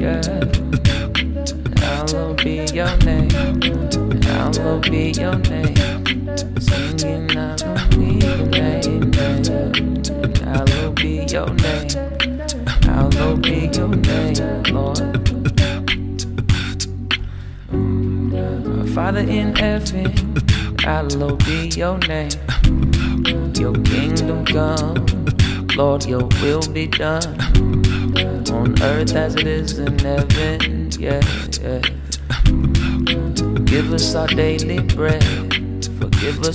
yeah. be your name. Singing, I gon' be your name. I will be your name. I will be your name, Lord. Father in heaven, I will be your name. Your kingdom come, Lord, your will be done on earth as it is in heaven. Yeah, yeah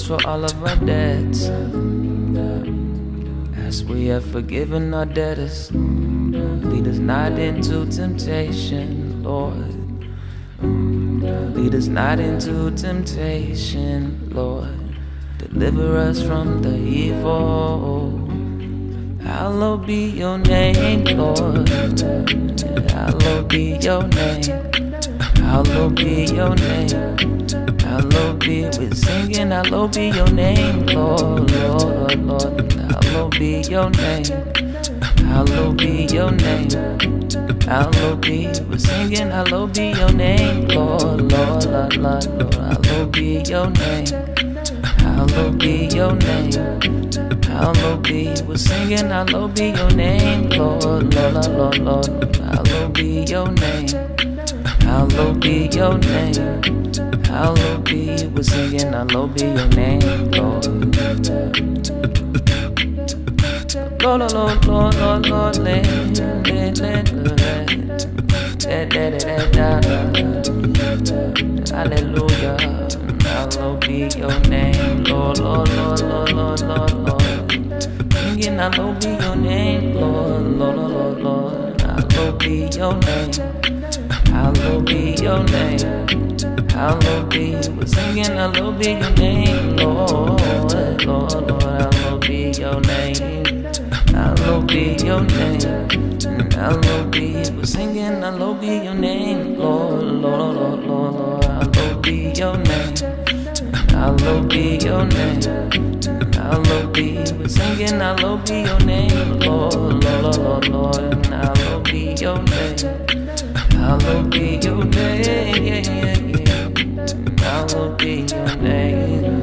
for all of our debts. As we have forgiven our debtors, lead us not into temptation, Lord. Lead us not into temptation, Lord. Deliver us from the evil. Hallowed be your name, Lord. Hallowed be your name. Hallowed be your name. Hallowed be, we're singing, hallowed be your name, Lord, Lord, Lord. Hallowed be your name, hallowed be your name. Hallowed be, we're singing, hallowed be your name, Lord, Lord, Lord, Lord. Hallowed be your name, hallowed be your name. Hallowed be, we're singing, hallowed be your name, Lord, Lord, Lord, Lord. Hallowed be your name, hallowed be your name. Hallowed be, we're singing, hallowed be your name, Lord. Lord, Lord, Lord, Lord, Lord, Lord, let, let, let, Hallelujah. Hallowed be your name, Lord, Lord, Lord, Lord, Lord, Lord, Lord. Singing, hallowed be your name, Lord, Lord, Lord, Lord. Hallowed be your name. Be your name. Hallowed be, we're singing hallowed be your name, Lord, Lord, Lord, hallowed be your name, hallowed be your name, hallowed be, we're singing hallowed be your name, Lord, Lord, Lord, Lord, Lord, hallowed be your name, hallowed be your name, hallowed be, we're singing hallowed be your name, Lord, Lord, Lord, Lord, hallowed be your name, hallowed be your name, hallowed be your name.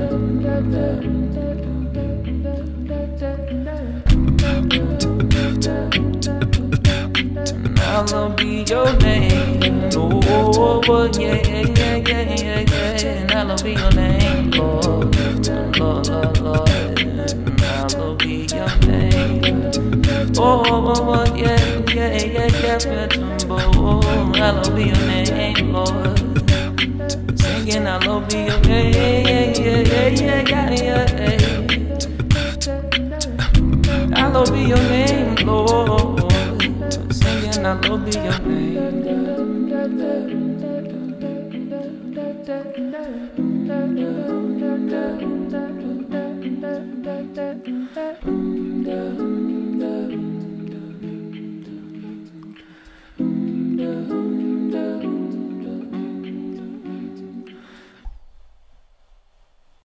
Hallowed be your name. Oh, yeah, yeah, yeah, yeah, yeah. Hallowed be your name, Lord. Lord, Lord. Hallowed be your name. Oh, yeah, yeah, yeah, Hallowed be your name, Lord singing, I love you. Yeah, yeah, yeah, yeah, yeah, yeah, yeah. I love your name, Lord. Singing, I love your name.